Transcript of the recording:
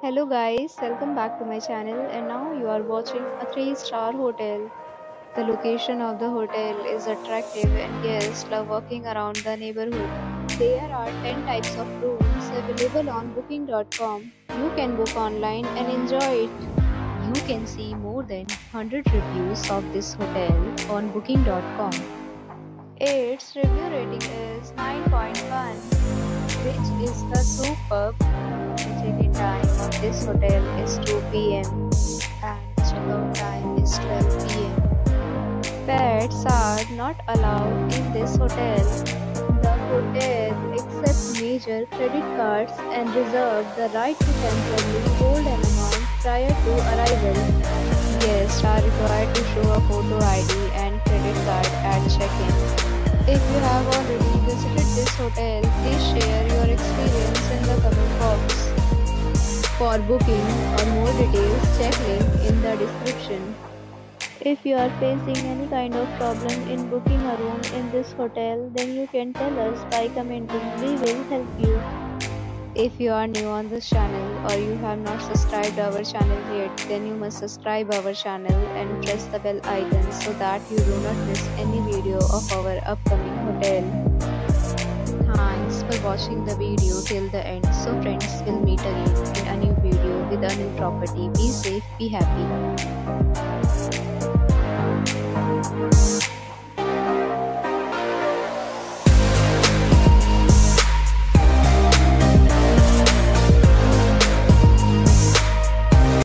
Hello guys, welcome back to my channel and now you are watching a 3-star hotel. The location of the hotel is attractive and guests love walking around the neighborhood. There are 10 types of rooms available on booking.com. You can book online and enjoy it. You can see more than 100 reviews of this hotel on booking.com. Its review rating is 9.1 which is the superb of this hotel is 2 p.m. and check-out time is 12 p.m. Pets are not allowed in this hotel. The hotel accepts major credit cards and reserves the right to temporarily hold an amount prior to arrival. Guests are required to show a photo ID and credit card at check-in. If you have already visited this hotel, please share your experience in the comment box. For booking or more details, check link in the description. If you are facing any kind of problem in booking a room in this hotel, then you can tell us by commenting. We will help you. If you are new on this channel or you have not subscribed our channel yet, then you must subscribe our channel and press the bell icon so that you do not miss any video of our upcoming hotel. Thanks for watching the video till the end. So friends, will meet again in a new a new property. Be safe, be happy.